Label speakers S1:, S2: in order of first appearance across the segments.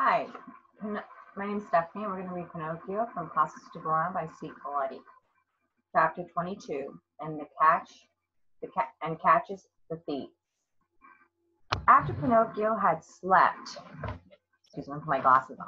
S1: Hi, my name is Stephanie, and we're going to read Pinocchio from Casas de Verona by C. Collodi. Chapter 22, and the catch, the cat, and catches the thief. After Pinocchio had slept, excuse me, put my glasses on.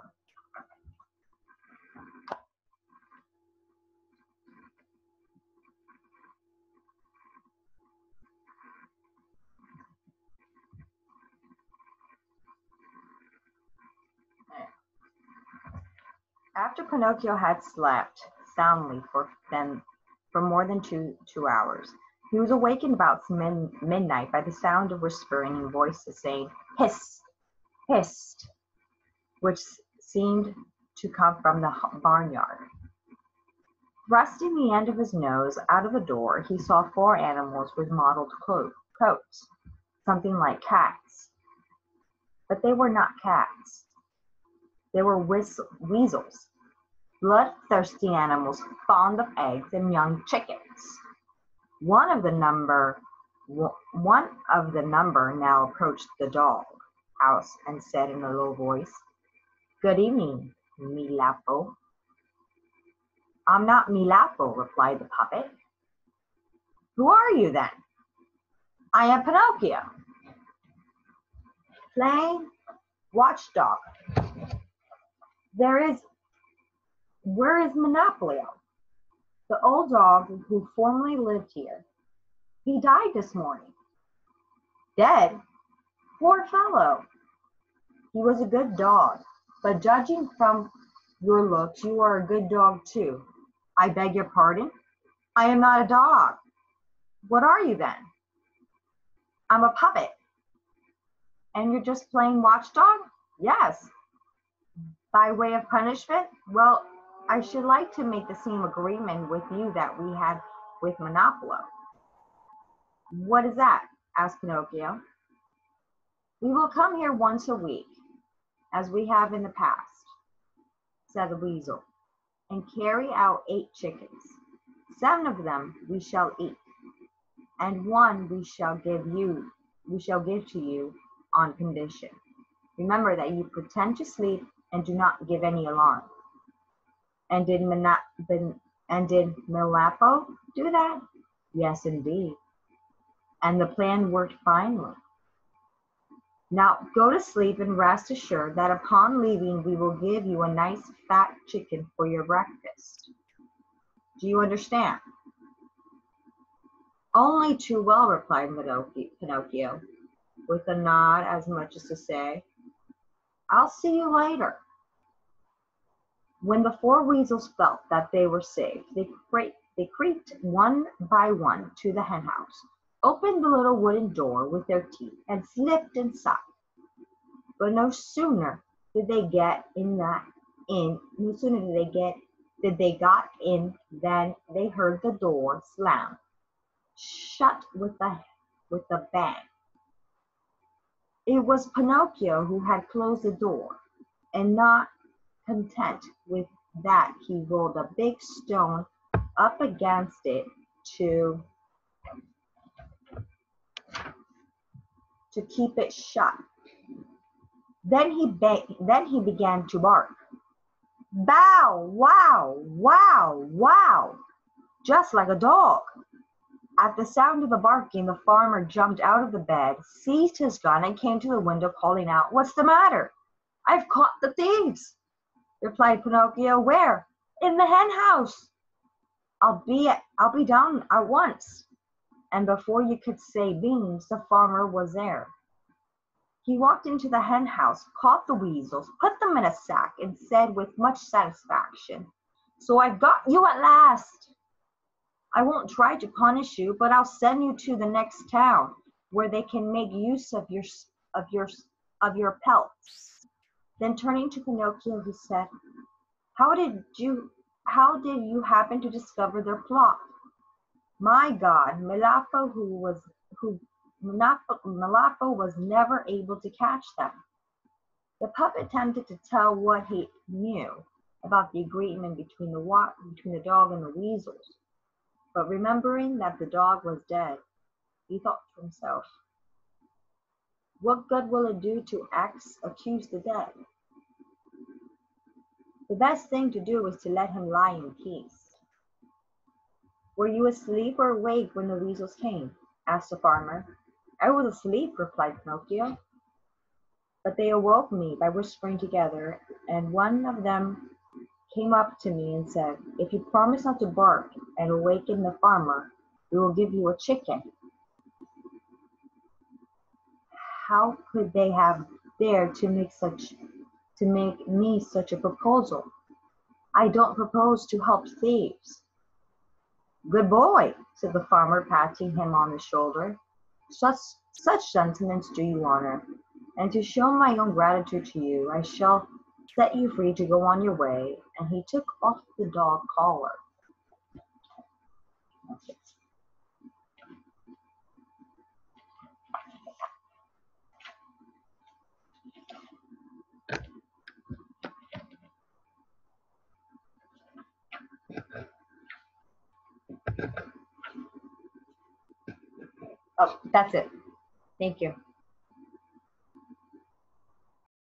S1: After Pinocchio had slept soundly for then for more than two two hours, he was awakened about min, midnight by the sound of whispering and voices saying "Hist, hist," which seemed to come from the barnyard. Thrusting the end of his nose out of the door, he saw four animals with mottled co- coats, something like cats. But they were not cats. They were weasels, bloodthirsty animals fond of eggs and young chickens. One of the number one of the number now approached the dog house and said in a low voice, "Good evening, Milapo." "I'm not Milapo," replied the puppet. "Who are you then?" "I am Pinocchio." Playing watchdog. There is where is Monopolio? The old dog who formerly lived here. He died this morning. Dead? Poor fellow. He was a good dog, but judging from your looks, you are a good dog too. I beg your pardon? I am not a dog. What are you then? I'm a puppet. And you're just playing watchdog? Yes. By way of punishment? Well, I should like to make the same agreement with you that we had with Monopolo. What is that? asked Pinocchio. We will come here once a week, as we have in the past, said the weasel, and carry out eight chickens. Seven of them we shall eat, and one we shall give you, we shall give to you on condition. Remember that you pretend to sleep and do not give any alarm. And did Mina, ben, and did Milapo do that? Yes, indeed. And the plan worked finely. Now go to sleep and rest assured that upon leaving we will give you a nice fat chicken for your breakfast. Do you understand? Only too well, replied Pinocchio, with a nod as much as to say, I'll see you later. When the four weasels felt that they were safe, they, cre- they creeped one by one to the henhouse, opened the little wooden door with their teeth, and slipped inside. But no sooner did they get in that in, no sooner did they get did they got in than they heard the door slam shut with a with a bang. It was Pinocchio who had closed the door, and not content with that, he rolled a big stone up against it to to keep it shut. Then he then he began to bark. Bow, wow, wow, wow, just like a dog. At the sound of the barking, the farmer jumped out of the bed, seized his gun, and came to the window, calling out, What's the matter? I've caught the thieves, replied Pinocchio. Where? In the hen house. I'll be I'll be down at once. And before you could say beans, the farmer was there. He walked into the hen house, caught the weasels, put them in a sack, and said with much satisfaction, So I've got you at last. I won't try to punish you, but I'll send you to the next town where they can make use of your of your of your pelts. Then turning to Pinocchio, he said, "How did you how did you happen to discover their plot?" My God, Milapo, who was who Milapo was never able to catch them. The puppet attempted to tell what he knew about the agreement between the between the dog and the weasels. But remembering that the dog was dead, he thought to himself, What good will it do to ax accuse the dead? The best thing to do was to let him lie in peace. Were you asleep or awake when the weasels came? asked the farmer. I was asleep, replied Pinocchio. But they awoke me by whispering together, and one of them came up to me and said, If you promise not to bark and awaken the farmer, we will give you a chicken. How could they have dared to make such to make me such a proposal? I don't propose to help thieves. Good boy, said the farmer, patting him on the shoulder. Such such sentiments do you honor, and to show my own gratitude to you, I shall set you free to go on your way. And he took off the dog collar. Oh, that's it. Thank you.